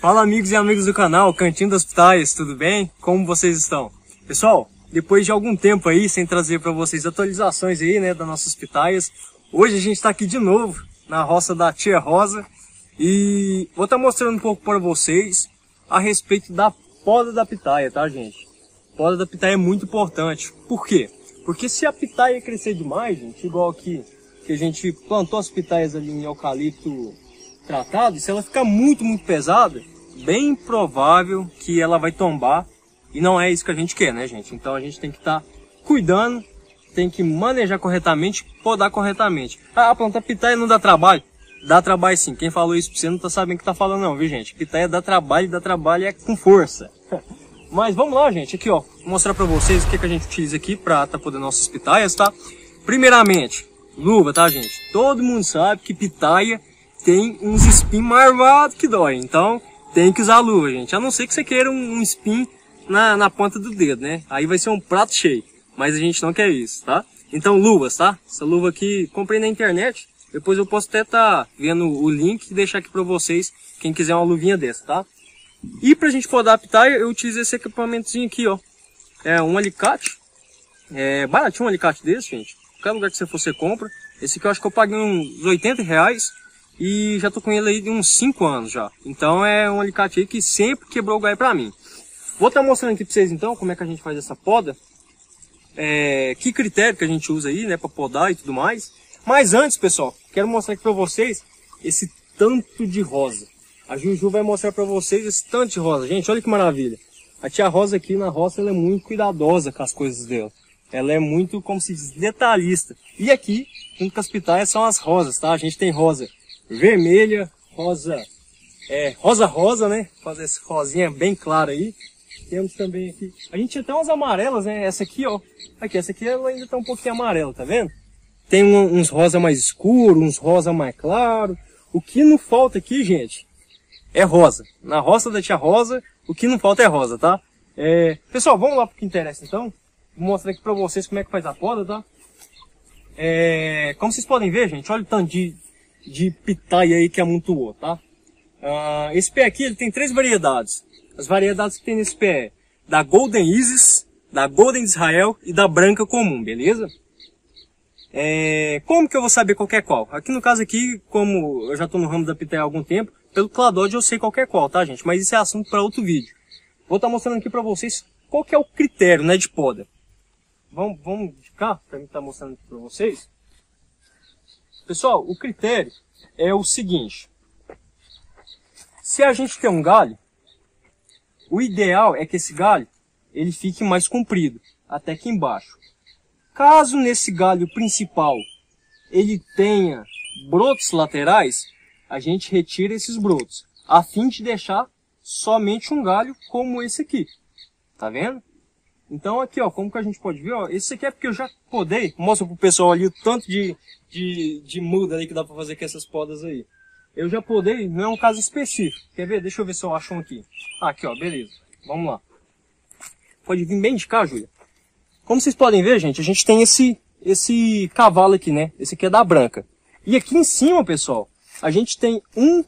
Fala amigos e amigos do canal Cantinho das Pitaias, tudo bem? Como vocês estão? Pessoal, depois de algum tempo aí sem trazer para vocês atualizações aí, né, das nossas pitaias, hoje a gente está aqui de novo na roça da Tia Rosa e vou estar tá mostrando um pouco para vocês a respeito da poda da pitaia, tá gente? poda da pitaia é muito importante. Por quê? Porque se a pitaia crescer demais, gente, igual aqui que a gente plantou as pitaias ali em eucalipto tratado, se ela ficar muito, muito pesada, bem provável que ela vai tombar. E não é isso que a gente quer, né, gente? Então a gente tem que estar tá cuidando, tem que manejar corretamente, podar corretamente. Ah, plantar pitaia não dá trabalho. Dá trabalho sim. Quem falou isso pra você não tá sabendo o que tá falando não, viu, gente? Pitaia dá trabalho, dá trabalho é com força. Mas vamos lá, gente. Aqui, ó. Vou mostrar pra vocês o que, que a gente utiliza aqui pra tá podendo nossas pitaias, tá? Primeiramente, luva, tá, gente? Todo mundo sabe que pitaia tem uns spin marvados que dói. Então, tem que usar luva, gente. A não ser que você queira um, spin na, na ponta do dedo, né? Aí vai ser um prato cheio. Mas a gente não quer isso, tá? Então, luvas, tá? Essa luva aqui, comprei na internet. Depois eu posso até estar tá vendo o link e deixar aqui pra vocês, quem quiser uma luvinha dessa, tá? E pra gente poder adaptar, eu utilizei esse equipamentozinho aqui, ó. É um alicate. É baratinho um alicate desse, gente. Qualquer lugar que você for, você compra. Esse aqui eu acho que eu paguei uns 80 reais. E já tô com ele aí de uns 5 anos já. Então é um alicate aí que sempre quebrou o galho pra mim. Vou estar tá mostrando aqui pra vocês então como é que a gente faz essa poda. É, que critério que a gente usa aí, né, pra podar e tudo mais. Mas antes, pessoal, quero mostrar aqui pra vocês esse tanto de rosa. A Juju vai mostrar pra vocês esse tanto de rosa. Gente, olha que maravilha. A tia Rosa aqui na roça, ela é muito cuidadosa com as coisas dela. Ela é muito, como se diz, detalhista. E aqui, junto com as pitaias, são as rosas, tá? A gente tem rosa vermelha, rosa, é, rosa rosa, né? Fazer essa rosinha bem clara aí. Temos também aqui, a gente tinha até umas amarelas, né? Essa aqui, ó. Aqui, essa aqui ela ainda tá um pouquinho amarela, tá vendo? Tem um, uns rosa mais escuro, uns rosa mais claro. O que não falta aqui, gente, é rosa. Na roça da tia Rosa, o que não falta é rosa, tá? É... Pessoal, vamos lá pro que interessa então. Vou mostrar aqui pra vocês como é que faz a poda, tá? É... Como vocês podem ver, gente, olha o tanto de, de pitaia aí que amontoou, tá? Uh, esse pé aqui, ele tem três variedades. As variedades que tem nesse pé é da Golden Isis, da Golden Israel e da Branca Comum, beleza? É, como que eu vou saber qual é qual? Aqui no caso aqui, como eu já estou no ramo da pitaia há algum tempo, pelo cladode eu sei qual é qual, tá gente? Mas isso é assunto para outro vídeo. Vou estar tá mostrando aqui para vocês qual que é o critério, né, de poda. Vamos, vamos de cá, para mim estar tá mostrando aqui para vocês. Pessoal, o critério é o seguinte. Se a gente tem um galho, o ideal é que esse galho ele fique mais comprido, até aqui embaixo. Caso nesse galho principal ele tenha brotos laterais, a gente retira esses brotos, a fim de deixar somente um galho como esse aqui. Tá vendo? Então aqui, ó, como que a gente pode ver, ó, esse aqui é porque eu já podei, mostra pro pessoal ali o tanto de, de, de muda aí que dá pra fazer com essas podas aí. Eu já podei, não é um caso específico. Quer ver? Deixa eu ver se eu acho um aqui. Ah, aqui, ó, beleza. Vamos lá. Pode vir bem de cá, Júlia. Como vocês podem ver, gente, a gente tem esse, esse cavalo aqui, né? Esse aqui é da branca. E aqui em cima, pessoal, a gente tem um,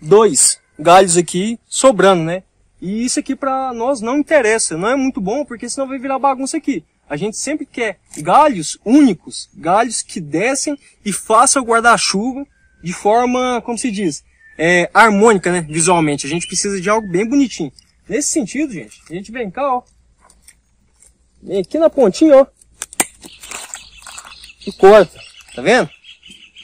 dois galhos aqui sobrando, né? E isso aqui para nós não interessa, não é muito bom, porque senão vai virar bagunça aqui. A gente sempre quer galhos únicos, galhos que descem e façam o guarda-chuva de forma, como se diz, é, harmônica, né? Visualmente. A gente precisa de algo bem bonitinho. Nesse sentido, gente, a gente vem cá, ó. Vem aqui na pontinha, ó. E corta. Tá vendo?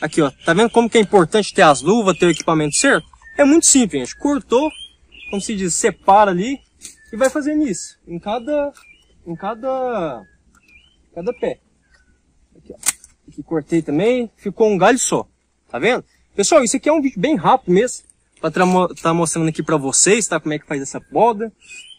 Aqui, ó. Tá vendo como que é importante ter as luvas, ter o equipamento certo? É muito simples, gente. Cortou, como se diz, separa ali e vai fazendo isso. Em cada, em cada, cada pé. Aqui, ó. Aqui cortei também, ficou um galho só. Tá vendo? Pessoal, isso aqui é um vídeo bem rápido mesmo. Pra tá mostrando aqui pra vocês, tá? Como é que faz essa poda.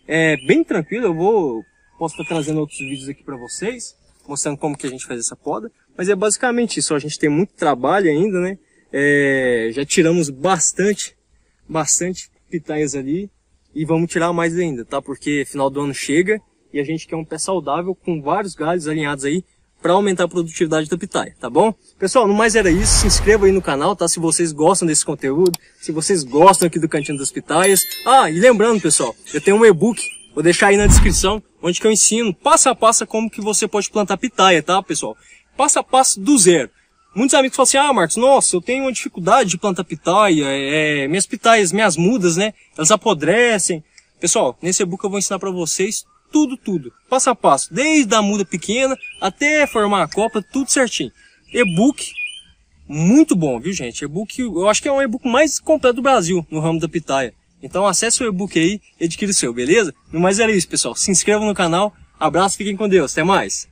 É bem tranquilo, eu vou, posso estar tá trazendo outros vídeos aqui pra vocês mostrando como que a gente faz essa poda. Mas é basicamente isso, a gente tem muito trabalho ainda, né? É, já tiramos bastante, bastante pitaias ali e vamos tirar mais ainda, tá? Porque final do ano chega e a gente quer um pé saudável com vários galhos alinhados aí para aumentar a produtividade da pitaia, tá bom? Pessoal, no mais era isso, se inscreva aí no canal, tá? Se vocês gostam desse conteúdo, se vocês gostam aqui do Cantinho das Pitaias. Ah, e lembrando, pessoal, eu tenho um e-book, vou deixar aí na descrição, onde que eu ensino passo a passo como que você pode plantar pitaia, tá, pessoal? Passo a passo do zero. Muitos amigos falam assim, ah, Marcos, nossa, eu tenho uma dificuldade de plantar pitaia, é, minhas pitaias, minhas mudas, né, elas apodrecem. Pessoal, nesse e-book eu vou ensinar para vocês tudo, tudo, passo a passo, desde a muda pequena até formar a copa, tudo certinho. E-book muito bom, viu gente? E-book, eu acho que é um e-book mais completo do Brasil no ramo da pitaia. Então acesse o e-book aí e adquira o seu, beleza? No mais era isso, pessoal. Se inscreva no canal. Abraço, fiquem com Deus. Até mais.